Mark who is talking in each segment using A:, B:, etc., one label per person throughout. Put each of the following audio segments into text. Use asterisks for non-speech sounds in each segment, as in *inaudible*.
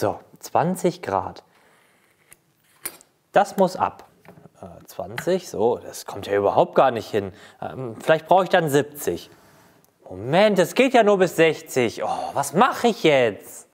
A: So, 20 Grad. Das muss ab. 20, äh, so, das kommt ja überhaupt gar nicht hin. Ähm, vielleicht brauche ich dann 70. Moment, es geht ja nur bis 60. Oh, was mache ich jetzt?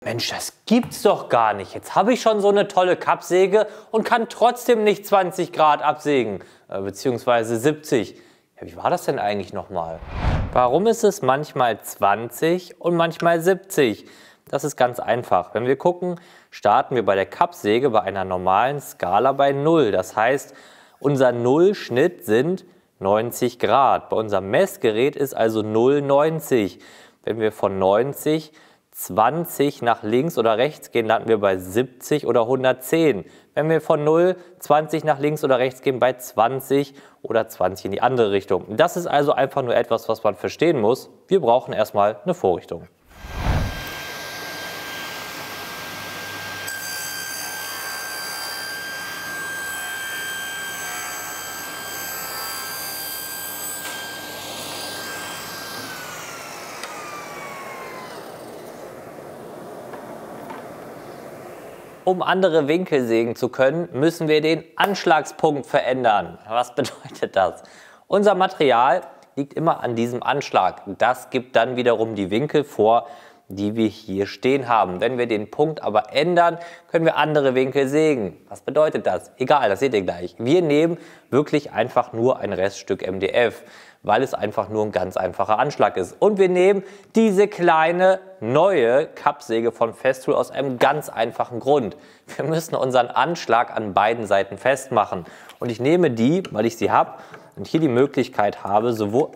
A: Mensch, das gibt's doch gar nicht. Jetzt habe ich schon so eine tolle Kappsäge und kann trotzdem nicht 20 Grad absägen, äh, beziehungsweise 70. Ja, wie war das denn eigentlich nochmal? Warum ist es manchmal 20 und manchmal 70? Das ist ganz einfach. Wenn wir gucken, starten wir bei der Kappsäge bei einer normalen Skala bei 0. Das heißt, unser Nullschnitt sind 90 Grad. Bei unserem Messgerät ist also 0,90. Wenn wir von 90 20 nach links oder rechts gehen, landen wir bei 70 oder 110. Wenn wir von 0 20 nach links oder rechts gehen, bei 20 oder 20 in die andere Richtung. Das ist also einfach nur etwas, was man verstehen muss. Wir brauchen erstmal eine Vorrichtung. Um andere Winkel sägen zu können, müssen wir den Anschlagspunkt verändern. Was bedeutet das? Unser Material liegt immer an diesem Anschlag. Das gibt dann wiederum die Winkel vor, die wir hier stehen haben. Wenn wir den Punkt aber ändern, können wir andere Winkel sägen. Was bedeutet das? Egal, das seht ihr gleich. Wir nehmen wirklich einfach nur ein Reststück MDF weil es einfach nur ein ganz einfacher Anschlag ist. Und wir nehmen diese kleine neue Kappsäge von Festool aus einem ganz einfachen Grund. Wir müssen unseren Anschlag an beiden Seiten festmachen. Und ich nehme die, weil ich sie habe und hier die Möglichkeit habe, sowohl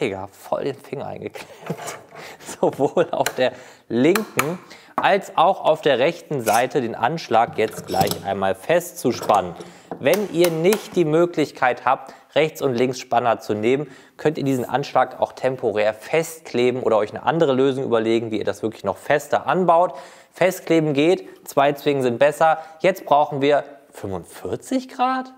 A: Digga, voll den Finger eingeklemmt. *laughs* Sowohl auf der linken als auch auf der rechten Seite den Anschlag jetzt gleich einmal festzuspannen. Wenn ihr nicht die Möglichkeit habt, rechts und links Spanner zu nehmen, könnt ihr diesen Anschlag auch temporär festkleben oder euch eine andere Lösung überlegen, wie ihr das wirklich noch fester anbaut. Festkleben geht, zwei Zwingen sind besser. Jetzt brauchen wir 45 Grad.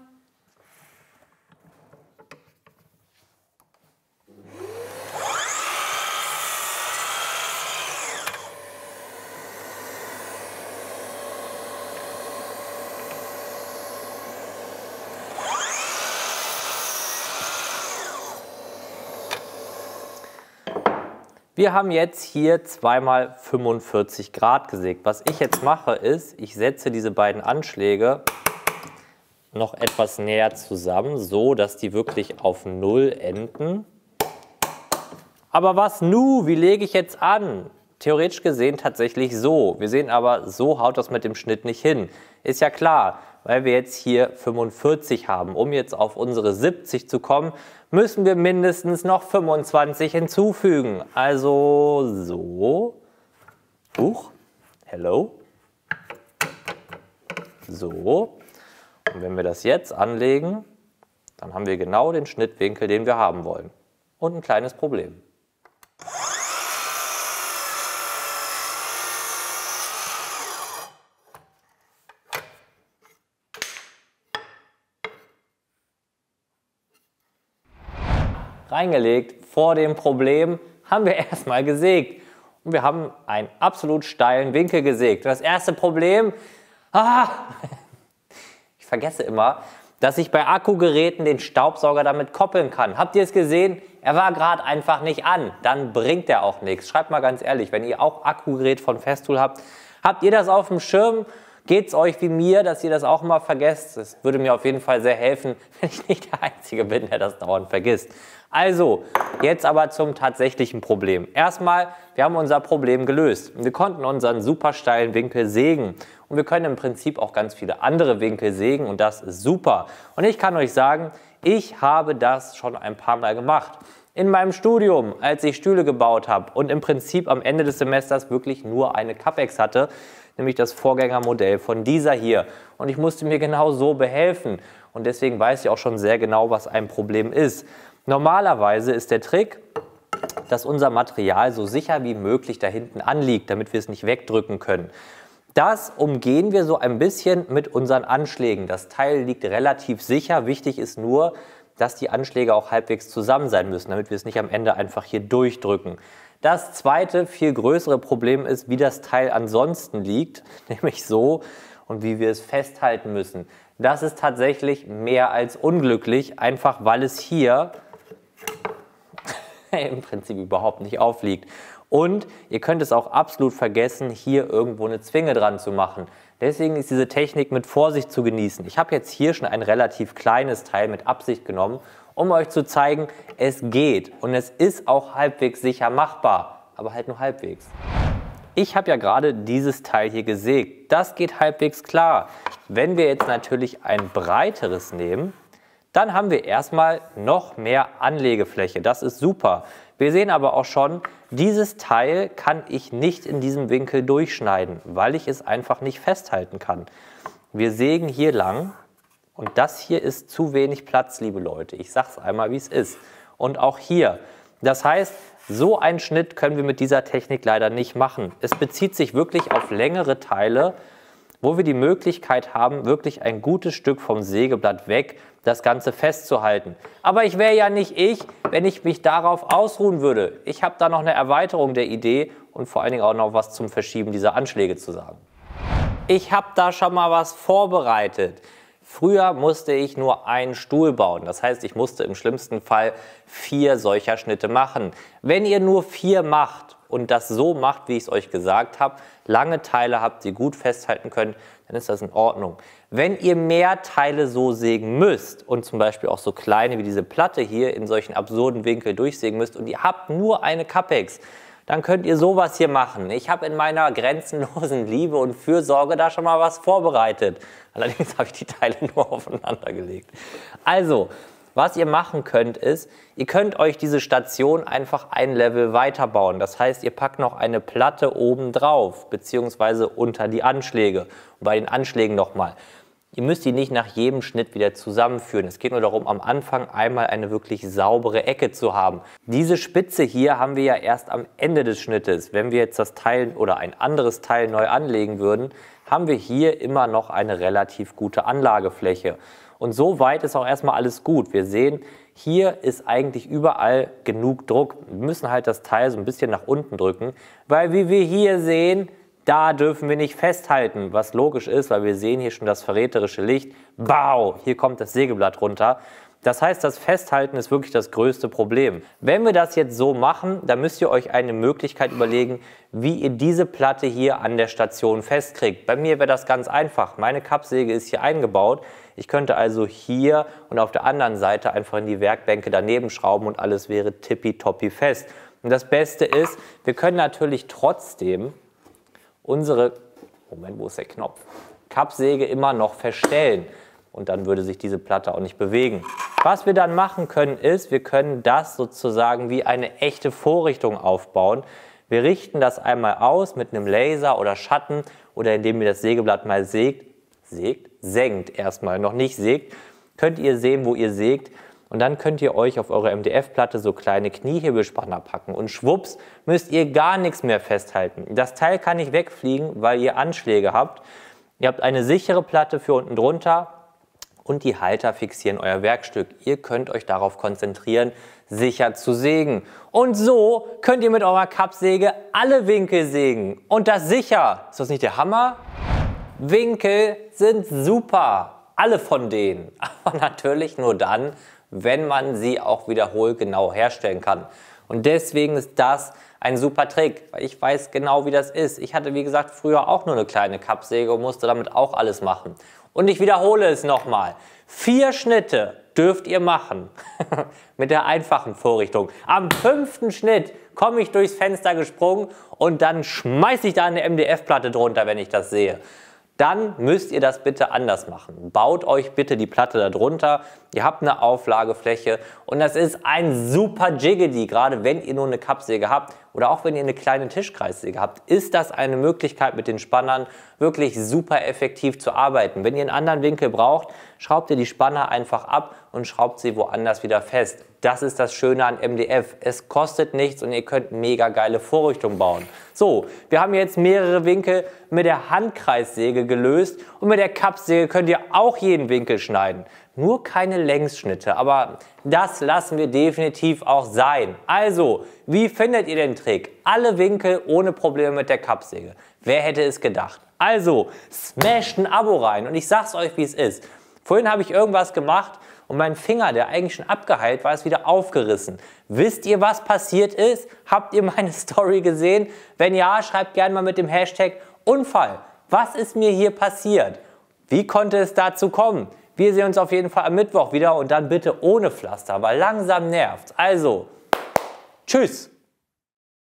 A: Wir haben jetzt hier zweimal 45 Grad gesägt. Was ich jetzt mache ist, ich setze diese beiden Anschläge noch etwas näher zusammen, so dass die wirklich auf Null enden. Aber was nu? Wie lege ich jetzt an? Theoretisch gesehen tatsächlich so. Wir sehen aber, so haut das mit dem Schnitt nicht hin. Ist ja klar, weil wir jetzt hier 45 haben. Um jetzt auf unsere 70 zu kommen, müssen wir mindestens noch 25 hinzufügen. Also so. Huch. Hello. So. Und wenn wir das jetzt anlegen, dann haben wir genau den Schnittwinkel, den wir haben wollen. Und ein kleines Problem. Reingelegt. Vor dem Problem haben wir *laughs* erstmal gesägt. Und wir haben einen absolut steilen Winkel gesägt. das erste Problem, ah, *laughs* ich vergesse immer, dass ich bei Akkugeräten den Staubsauger damit koppeln kann. Habt ihr es gesehen? Er war gerade einfach nicht an. Dann bringt er auch nichts. Schreibt mal ganz ehrlich, wenn ihr auch Akkugerät von Festool habt, habt ihr das auf dem Schirm? Geht es euch wie mir, dass ihr das auch immer vergesst? Es würde mir auf jeden Fall sehr helfen, *laughs* wenn ich nicht der Einzige bin, der das dauernd vergisst. Also, jetzt aber zum tatsächlichen Problem. Erstmal, wir haben unser Problem gelöst. Wir konnten unseren super steilen Winkel sägen. Und wir können im Prinzip auch ganz viele andere Winkel sägen und das ist super. Und ich kann euch sagen, ich habe das schon ein paar Mal gemacht. In meinem Studium, als ich Stühle gebaut habe und im Prinzip am Ende des Semesters wirklich nur eine Capex hatte, nämlich das Vorgängermodell von dieser hier. Und ich musste mir genau so behelfen. Und deswegen weiß ich auch schon sehr genau, was ein Problem ist. Normalerweise ist der Trick, dass unser Material so sicher wie möglich da hinten anliegt, damit wir es nicht wegdrücken können. Das umgehen wir so ein bisschen mit unseren Anschlägen. Das Teil liegt relativ sicher. Wichtig ist nur, dass die Anschläge auch halbwegs zusammen sein müssen, damit wir es nicht am Ende einfach hier durchdrücken. Das zweite, viel größere Problem ist, wie das Teil ansonsten liegt, *laughs* nämlich so und wie wir es festhalten müssen. Das ist tatsächlich mehr als unglücklich, einfach weil es hier *laughs* im Prinzip überhaupt nicht aufliegt. Und ihr könnt es auch absolut vergessen, hier irgendwo eine Zwinge dran zu machen. Deswegen ist diese Technik mit Vorsicht zu genießen. Ich habe jetzt hier schon ein relativ kleines Teil mit Absicht genommen, um euch zu zeigen, es geht und es ist auch halbwegs sicher machbar, aber halt nur halbwegs. Ich habe ja gerade dieses Teil hier gesägt. Das geht halbwegs klar. Wenn wir jetzt natürlich ein breiteres nehmen, dann haben wir erstmal noch mehr Anlegefläche. Das ist super. Wir sehen aber auch schon, dieses Teil kann ich nicht in diesem Winkel durchschneiden, weil ich es einfach nicht festhalten kann. Wir sägen hier lang und das hier ist zu wenig Platz, liebe Leute. Ich sage es einmal, wie es ist. Und auch hier. Das heißt, so einen Schnitt können wir mit dieser Technik leider nicht machen. Es bezieht sich wirklich auf längere Teile, wo wir die Möglichkeit haben, wirklich ein gutes Stück vom Sägeblatt weg das Ganze festzuhalten. Aber ich wäre ja nicht ich, wenn ich mich darauf ausruhen würde. Ich habe da noch eine Erweiterung der Idee und vor allen Dingen auch noch was zum Verschieben dieser Anschläge zu sagen. Ich habe da schon mal was vorbereitet. Früher musste ich nur einen Stuhl bauen. Das heißt, ich musste im schlimmsten Fall vier solcher Schnitte machen. Wenn ihr nur vier macht und das so macht, wie ich es euch gesagt habe, lange Teile habt, die gut festhalten könnt, dann ist das in Ordnung. Wenn ihr mehr Teile so sägen müsst und zum Beispiel auch so kleine wie diese Platte hier in solchen absurden Winkel durchsägen müsst und ihr habt nur eine Capex, dann könnt ihr sowas hier machen. Ich habe in meiner grenzenlosen Liebe und Fürsorge da schon mal was vorbereitet. Allerdings habe ich die Teile *laughs* nur aufeinander gelegt. Also, was ihr machen könnt, ist, ihr könnt euch diese Station einfach ein Level weiterbauen. Das heißt, ihr packt noch eine Platte oben drauf, beziehungsweise unter die Anschläge. Und bei den Anschlägen nochmal. Ihr müsst die nicht nach jedem Schnitt wieder zusammenführen. Es geht nur darum, am Anfang einmal eine wirklich saubere Ecke zu haben. Diese Spitze hier haben wir ja erst am Ende des Schnittes. Wenn wir jetzt das Teil oder ein anderes Teil neu anlegen würden, haben wir hier immer noch eine relativ gute Anlagefläche. Und so weit ist auch erstmal alles gut. Wir sehen, hier ist eigentlich überall genug Druck. Wir müssen halt das Teil so ein bisschen nach unten drücken, weil wie wir hier sehen, da dürfen wir nicht festhalten, was logisch ist, weil wir sehen hier schon das verräterische Licht. Bau, hier kommt das Sägeblatt runter. Das heißt, das Festhalten ist wirklich das größte Problem. Wenn wir das jetzt so machen, dann müsst ihr euch eine Möglichkeit überlegen, wie ihr diese Platte hier an der Station festkriegt. Bei mir wäre das ganz einfach. Meine Kappsäge ist hier eingebaut. Ich könnte also hier und auf der anderen Seite einfach in die Werkbänke daneben schrauben und alles wäre tippitoppi fest. Und das Beste ist, wir können natürlich trotzdem unsere, Moment, wo ist der Knopf? Kappsäge immer noch verstellen. Und dann würde sich diese Platte auch nicht bewegen. Was wir dann machen können, ist, wir können das sozusagen wie eine echte Vorrichtung aufbauen. Wir richten das einmal aus mit einem Laser oder Schatten oder indem ihr das Sägeblatt mal sägt, sägt, senkt erstmal, noch nicht sägt, könnt ihr sehen, wo ihr sägt und dann könnt ihr euch auf eure MDF-Platte so kleine Kniehebelspanner packen und schwupps müsst ihr gar nichts mehr festhalten. Das Teil kann nicht wegfliegen, weil ihr Anschläge habt. Ihr habt eine sichere Platte für unten drunter und die Halter fixieren euer Werkstück. Ihr könnt euch darauf konzentrieren, sicher zu sägen. Und so könnt ihr mit eurer Kappsäge alle Winkel sägen. Und das sicher. Ist das nicht der Hammer? Winkel sind super. Alle von denen. *laughs* Aber natürlich nur dann, wenn man sie auch wiederholt genau herstellen kann. Und deswegen ist das ein super Trick, weil ich weiß genau, wie das ist. Ich hatte, wie gesagt, früher auch nur eine kleine Kappsäge und musste damit auch alles machen. Und ich wiederhole es nochmal. Vier Schnitte dürft ihr machen *laughs* mit der einfachen Vorrichtung. Am fünften Schnitt komme ich durchs Fenster gesprungen und dann schmeiße ich da eine MDF-Platte drunter, wenn ich das sehe dann müsst ihr das bitte anders machen. Baut euch bitte die Platte darunter. Ihr habt eine Auflagefläche und das ist ein super Jiggedy, gerade wenn ihr nur eine Kappsäge habt oder auch wenn ihr eine kleine Tischkreissäge habt, ist das eine Möglichkeit mit den Spannern wirklich super effektiv zu arbeiten. Wenn ihr einen anderen Winkel braucht, schraubt ihr die Spanner einfach ab und schraubt sie woanders wieder fest. Das ist das Schöne an MDF. Es kostet nichts und ihr könnt mega geile Vorrichtungen bauen. So, wir haben jetzt mehrere Winkel mit der Handkreissäge gelöst und mit der Kappsäge könnt ihr auch jeden Winkel schneiden. Nur keine Längsschnitte, aber das lassen wir definitiv auch sein. Also, wie findet ihr den Trick? Alle Winkel ohne Probleme mit der Kappsäge. Wer hätte es gedacht? Also, smasht ein Abo rein und ich sag's euch, wie es ist. Vorhin habe ich irgendwas gemacht und mein Finger, der eigentlich schon abgeheilt war, ist wieder aufgerissen. Wisst ihr, was passiert ist? Habt ihr meine *laughs* Story gesehen? Wenn ja, schreibt gerne mal mit dem Hashtag Unfall. Was ist mir hier passiert? Wie konnte es dazu kommen? Wir sehen uns auf jeden Fall am Mittwoch wieder und dann bitte ohne Pflaster, weil langsam nervt. Also, tschüss!